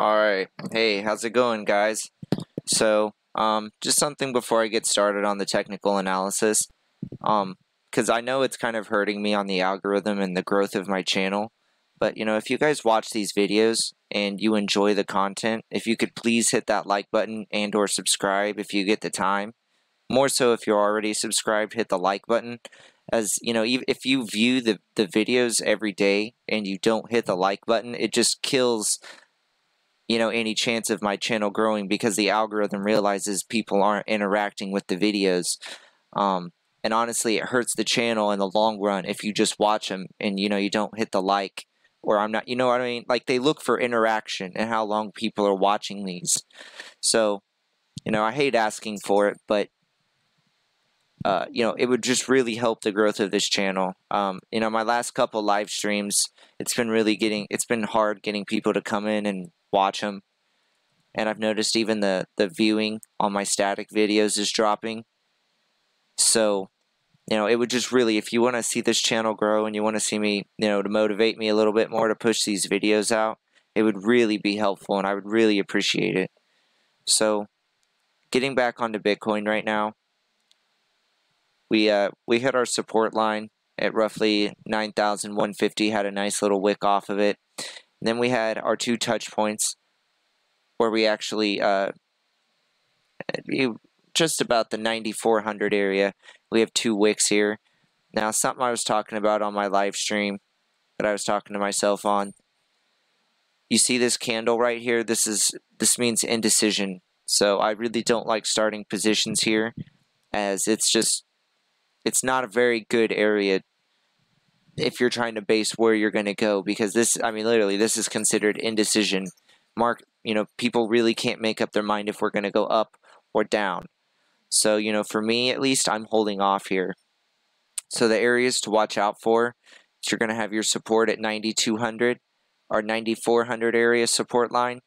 Alright, hey, how's it going guys? So, um, just something before I get started on the technical analysis. Um, because I know it's kind of hurting me on the algorithm and the growth of my channel. But, you know, if you guys watch these videos and you enjoy the content, if you could please hit that like button and or subscribe if you get the time. More so if you're already subscribed, hit the like button. As, you know, if you view the, the videos every day and you don't hit the like button, it just kills you know any chance of my channel growing because the algorithm realizes people aren't interacting with the videos. Um, and honestly it hurts the channel in the long run if you just watch them and you know you don't hit the like or I'm not you know what I mean? Like they look for interaction and how long people are watching these. So you know I hate asking for it but uh, you know, it would just really help the growth of this channel. Um, you know, my last couple live streams, it's been really getting, it's been hard getting people to come in and watch them. And I've noticed even the, the viewing on my static videos is dropping. So, you know, it would just really, if you want to see this channel grow and you want to see me, you know, to motivate me a little bit more to push these videos out, it would really be helpful and I would really appreciate it. So, getting back onto Bitcoin right now, we uh, we hit our support line at roughly 9,150, had a nice little wick off of it. Then we had our two touch points where we actually, uh, just about the 9400 area, we have two wicks here. Now, something I was talking about on my live stream that I was talking to myself on. You see this candle right here? This is this means indecision. So I really don't like starting positions here as it's just it's not a very good area if you're trying to base where you're going to go because this I mean literally this is considered indecision. Mark, you know, people really can't make up their mind if we're going to go up or down. So, you know, for me at least I'm holding off here. So the areas to watch out for, is you're going to have your support at 9200 or 9400 area support line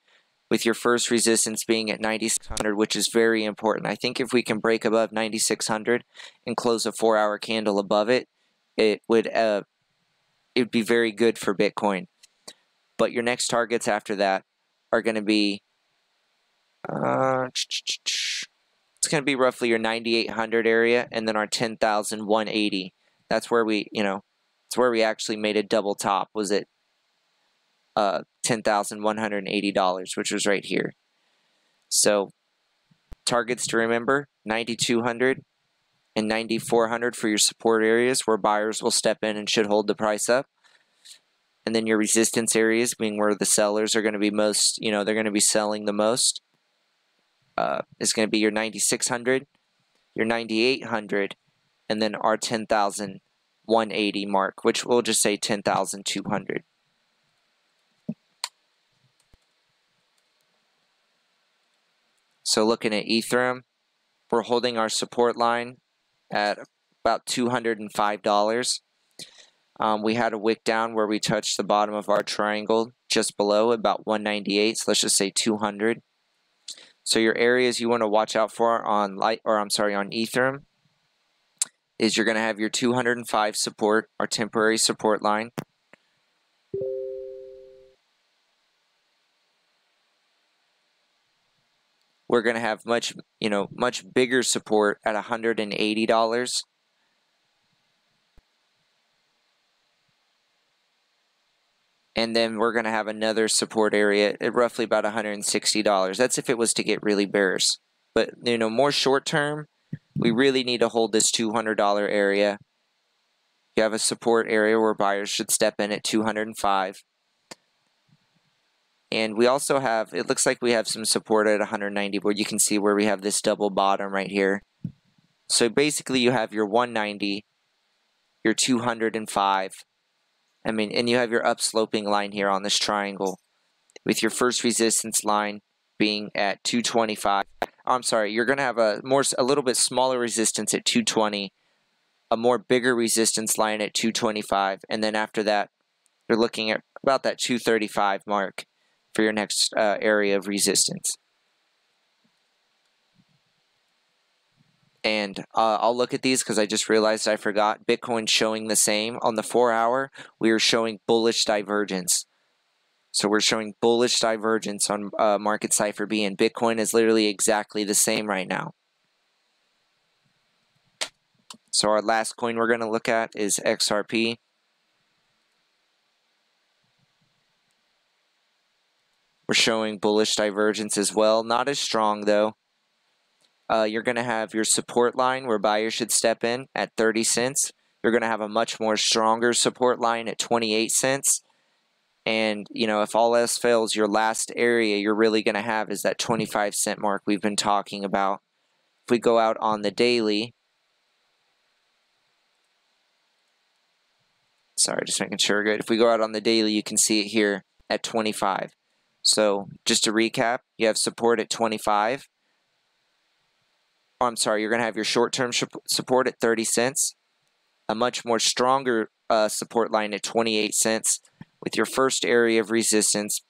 with your first resistance being at 9600 which is very important. I think if we can break above 9600 and close a 4 hour candle above it, it would uh, it would be very good for Bitcoin. But your next targets after that are going to be uh, it's going to be roughly your 9800 area and then our 10180. That's where we, you know, it's where we actually made a double top was it uh $10,180, which was right here. So targets to remember 9200 and 9400 for your support areas where buyers will step in and should hold the price up. And then your resistance areas being where the sellers are going to be most, you know, they're going to be selling the most. Uh, is going to be your 9600, your 9800, and then our 10,180 mark, which we'll just say 10,200. So looking at Ethereum, we're holding our support line at about $205. Um, we had a wick down where we touched the bottom of our triangle just below about 198, so let's just say 200. So your areas you want to watch out for on light, or I'm sorry, on Ethereum is you're going to have your 205 support, our temporary support line. We're going to have much, you know, much bigger support at $180. And then we're going to have another support area at roughly about $160. That's if it was to get really bearish. But, you know, more short term, we really need to hold this $200 area. You have a support area where buyers should step in at 205 and we also have, it looks like we have some support at 190 where you can see where we have this double bottom right here. So basically you have your 190, your 205, I mean, and you have your upsloping line here on this triangle with your first resistance line being at 225. I'm sorry, you're going to have a more a little bit smaller resistance at 220, a more bigger resistance line at 225, and then after that, you're looking at about that 235 mark for your next uh, area of resistance. And uh, I'll look at these because I just realized I forgot. Bitcoin showing the same. On the 4 hour, we are showing bullish divergence. So we're showing bullish divergence on uh, Market Cipher B, and Bitcoin is literally exactly the same right now. So our last coin we're going to look at is XRP. We're showing bullish divergence as well. Not as strong though. Uh, you're going to have your support line where buyers should step in at 30 cents. You're going to have a much more stronger support line at 28 cents. And, you know, if all else fails, your last area you're really going to have is that 25 cent mark we've been talking about. If we go out on the daily, sorry, just making sure good. If we go out on the daily, you can see it here at 25. So just to recap, you have support at 25. Oh, I'm sorry, you're going to have your short-term support at 30 cents, a much more stronger uh, support line at 28 cents, with your first area of resistance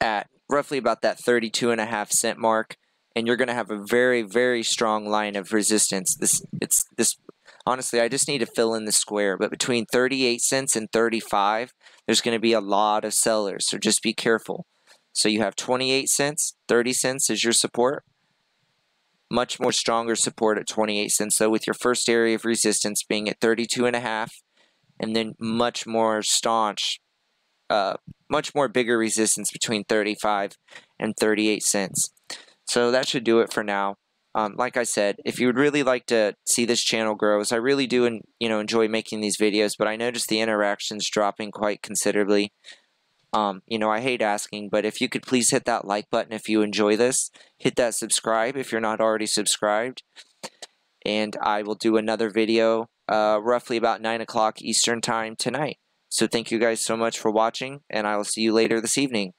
at roughly about that 32 and a half cent mark and you're going to have a very very strong line of resistance this it's this honestly I just need to fill in the square but between 38 cents and 35 there's going to be a lot of sellers so just be careful so you have 28 cents 30 cents is your support much more stronger support at 28 cents so with your first area of resistance being at 32 and a half and then much more staunch, uh, much more bigger resistance between 35 and 38 cents. So that should do it for now. Um, like I said, if you would really like to see this channel grow, as I really do, and you know, enjoy making these videos, but I noticed the interactions dropping quite considerably. Um, you know, I hate asking, but if you could please hit that like button if you enjoy this, hit that subscribe if you're not already subscribed, and I will do another video uh, roughly about 9 o'clock Eastern Time tonight. So thank you guys so much for watching, and I will see you later this evening.